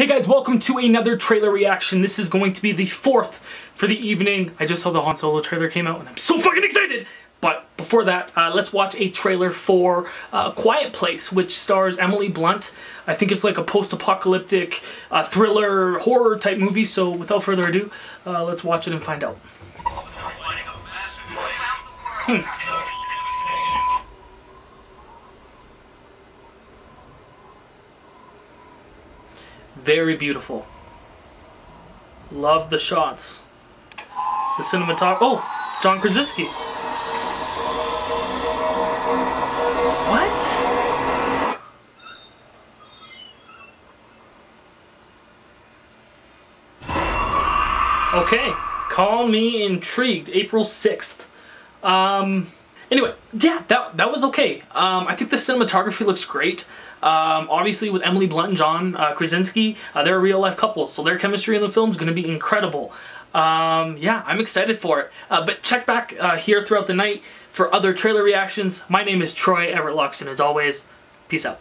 Hey guys, welcome to another trailer reaction. This is going to be the fourth for the evening. I just saw the Han Solo trailer came out and I'm so fucking excited! But before that, uh, let's watch a trailer for uh, Quiet Place, which stars Emily Blunt. I think it's like a post-apocalyptic uh, thriller horror type movie, so without further ado, uh, let's watch it and find out. Hmm. Very beautiful. Love the shots. The cinematography. Oh, John Krasinski. What? Okay, call me intrigued. April 6th. Um, Anyway, yeah, that, that was okay. Um, I think the cinematography looks great. Um, obviously, with Emily Blunt and John uh, Krasinski, uh, they're a real-life couple, so their chemistry in the film is going to be incredible. Um, yeah, I'm excited for it. Uh, but check back uh, here throughout the night for other trailer reactions. My name is Troy Everett Luxton, as always. Peace out.